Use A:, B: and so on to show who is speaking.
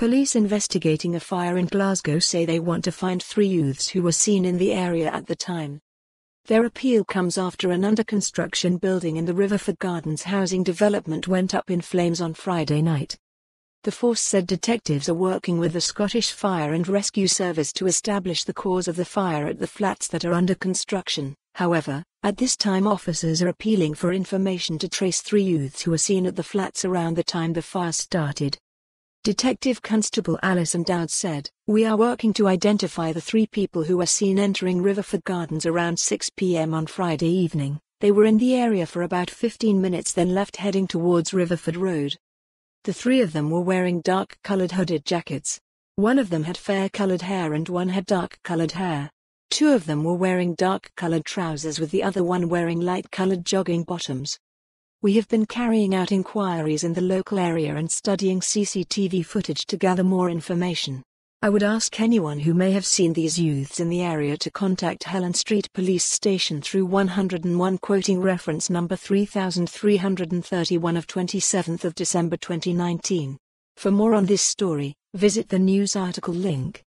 A: Police investigating a fire in Glasgow say they want to find three youths who were seen in the area at the time. Their appeal comes after an under construction building in the Riverford Gardens housing development went up in flames on Friday night. The force said detectives are working with the Scottish Fire and Rescue Service to establish the cause of the fire at the flats that are under construction. However, at this time officers are appealing for information to trace three youths who were seen at the flats around the time the fire started. Detective Constable Alyson Dowds said, We are working to identify the three people who were seen entering Riverford Gardens around 6 p.m. on Friday evening. They were in the area for about 15 minutes then left heading towards Riverford Road. The three of them were wearing dark-colored hooded jackets. One of them had fair-colored hair and one had dark-colored hair. Two of them were wearing dark-colored trousers with the other one wearing light-colored jogging bottoms. We have been carrying out inquiries in the local area and studying CCTV footage to gather more information. I would ask anyone who may have seen these youths in the area to contact Helen Street Police Station through 101 quoting reference number 3331 of 27th of December 2019. For more on this story, visit the news article link.